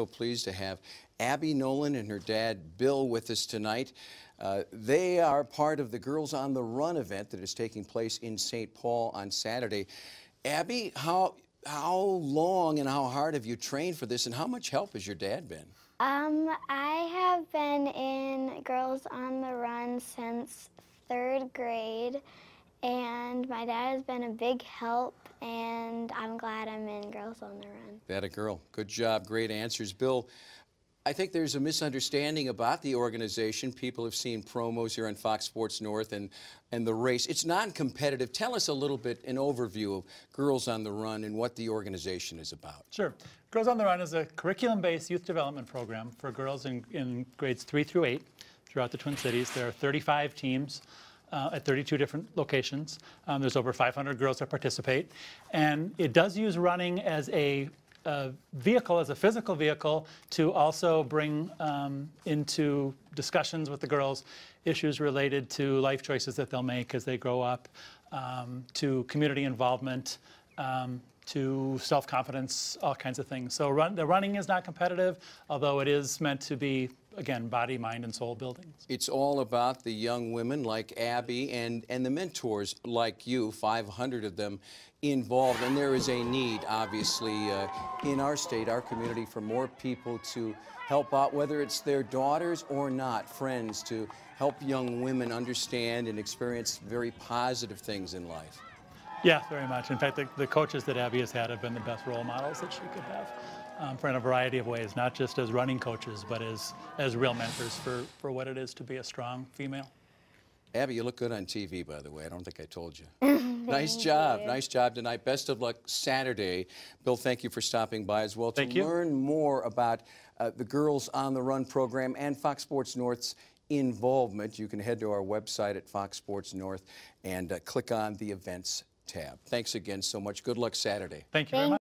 So pleased to have Abby Nolan and her dad Bill with us tonight. Uh, they are part of the Girls on the Run event that is taking place in St. Paul on Saturday. Abby, how how long and how hard have you trained for this, and how much help has your dad been? Um, I have been in Girls on the Run since third grade, and my dad has been a big help, and I'm glad I'm in Girls on the Run. That a girl. Good job. Great answers. Bill, I think there's a misunderstanding about the organization. People have seen promos here on Fox Sports North and, and the race. It's non-competitive. Tell us a little bit, an overview of Girls on the Run and what the organization is about. Sure. Girls on the Run is a curriculum-based youth development program for girls in, in grades three through eight throughout the Twin Cities. There are 35 teams uh, at 32 different locations. Um, there's over 500 girls that participate. And it does use running as a vehicle, as a physical vehicle, to also bring um, into discussions with the girls issues related to life choices that they'll make as they grow up, um, to community involvement, um, to self-confidence, all kinds of things. So run, the running is not competitive, although it is meant to be, again, body, mind, and soul buildings? It's all about the young women like Abby and, and the mentors like you, 500 of them involved. And there is a need, obviously, uh, in our state, our community, for more people to help out, whether it's their daughters or not, friends, to help young women understand and experience very positive things in life. Yeah, very much. In fact, the, the, coaches that Abby has had have been the best role models that she could have um, for in a variety of ways, not just as running coaches, but as, as real mentors for, for what it is to be a strong female. Abby, you look good on TV, by the way. I don't think I told you. nice job. You. Nice job tonight. Best of luck Saturday. Bill, thank you for stopping by as well. Thank to you. learn more about uh, the Girls on the Run program and Fox Sports North's involvement, you can head to our website at Fox Sports North and uh, click on the events tab. Thanks again so much. Good luck Saturday. Thank you very much.